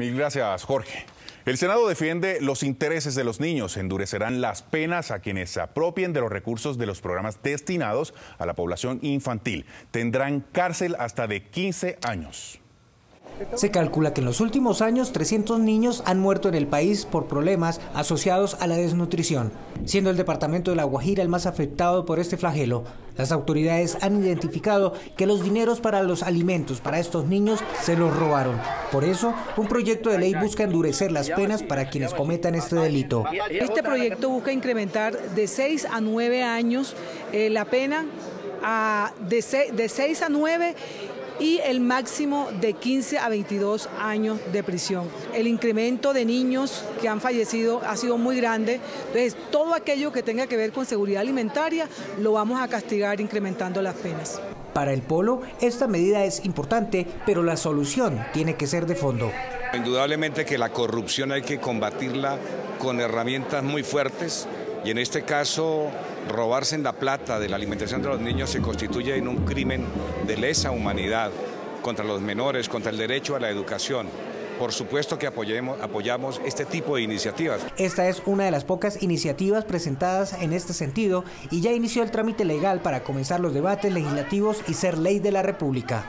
Mil gracias, Jorge. El Senado defiende los intereses de los niños. Endurecerán las penas a quienes se apropien de los recursos de los programas destinados a la población infantil. Tendrán cárcel hasta de 15 años. Se calcula que en los últimos años 300 niños han muerto en el país por problemas asociados a la desnutrición, siendo el departamento de La Guajira el más afectado por este flagelo. Las autoridades han identificado que los dineros para los alimentos para estos niños se los robaron. Por eso, un proyecto de ley busca endurecer las penas para quienes cometan este delito. Este proyecto busca incrementar de 6 a 9 años eh, la pena a, de, 6, de 6 a 9 y el máximo de 15 a 22 años de prisión. El incremento de niños que han fallecido ha sido muy grande, entonces todo aquello que tenga que ver con seguridad alimentaria lo vamos a castigar incrementando las penas. Para el Polo, esta medida es importante, pero la solución tiene que ser de fondo. Indudablemente que la corrupción hay que combatirla con herramientas muy fuertes y en este caso robarse en la plata de la alimentación de los niños se constituye en un crimen de lesa humanidad contra los menores, contra el derecho a la educación. Por supuesto que apoyemos, apoyamos este tipo de iniciativas. Esta es una de las pocas iniciativas presentadas en este sentido y ya inició el trámite legal para comenzar los debates legislativos y ser ley de la República.